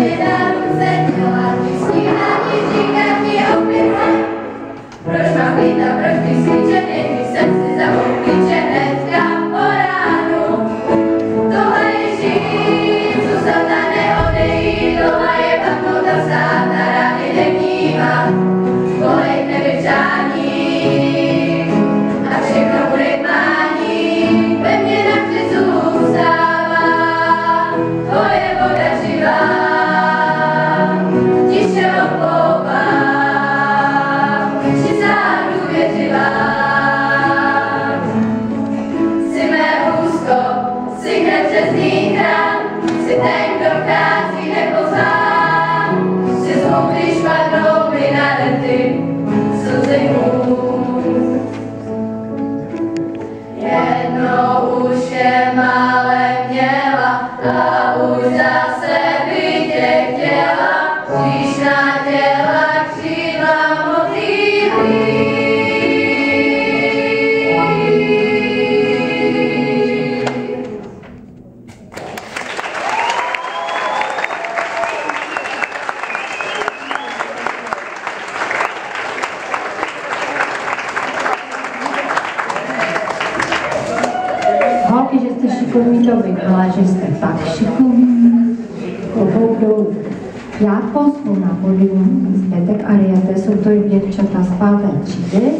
nedá se dělat, stíhání říkám ti opět ne. Proč mám být a proč ty když jsem si za obliče hned taky, že jste šikovní, to vypadá, že jste tak šikovní. Klobouk dolů. Já postu na podium, Zbytek a Riete, jsou to děvčata z páté třídy,